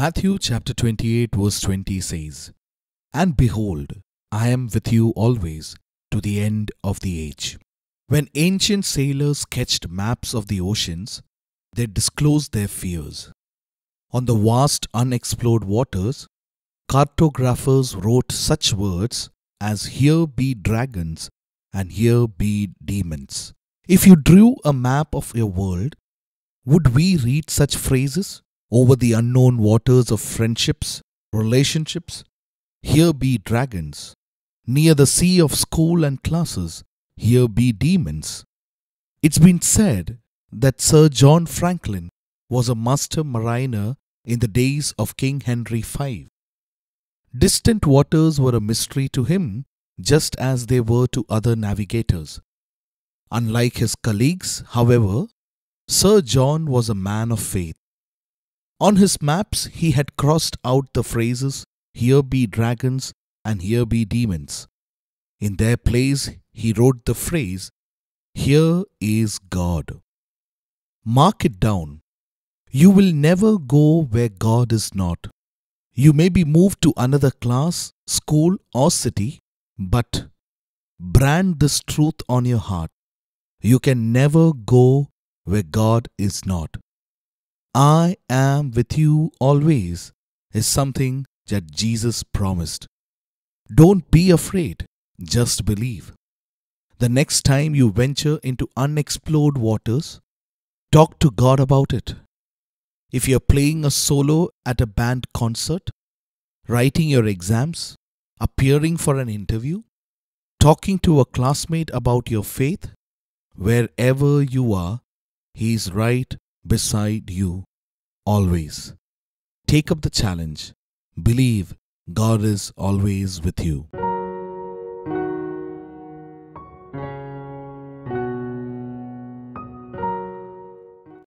Matthew chapter 28, verse 20 says, And behold, I am with you always to the end of the age. When ancient sailors sketched maps of the oceans, they disclosed their fears. On the vast unexplored waters, cartographers wrote such words as Here be dragons and here be demons. If you drew a map of your world, would we read such phrases over the unknown waters of friendships, relationships? Here be dragons. Near the sea of school and classes, here be demons. It's been said that Sir John Franklin was a master mariner in the days of King Henry V. Distant waters were a mystery to him, just as they were to other navigators. Unlike his colleagues, however, Sir John was a man of faith. On his maps, he had crossed out the phrases, Here be dragons and here be demons. In their place, he wrote the phrase, Here is God. Mark it down. You will never go where God is not. You may be moved to another class, school, or city, but brand this truth on your heart. You can never go where God is not. I am with you always is something that Jesus promised. Don't be afraid, just believe. The next time you venture into unexplored waters, talk to God about it. If you're playing a solo at a band concert, writing your exams, appearing for an interview, talking to a classmate about your faith, wherever you are, He is right beside you always. Take up the challenge. Believe God is always with you.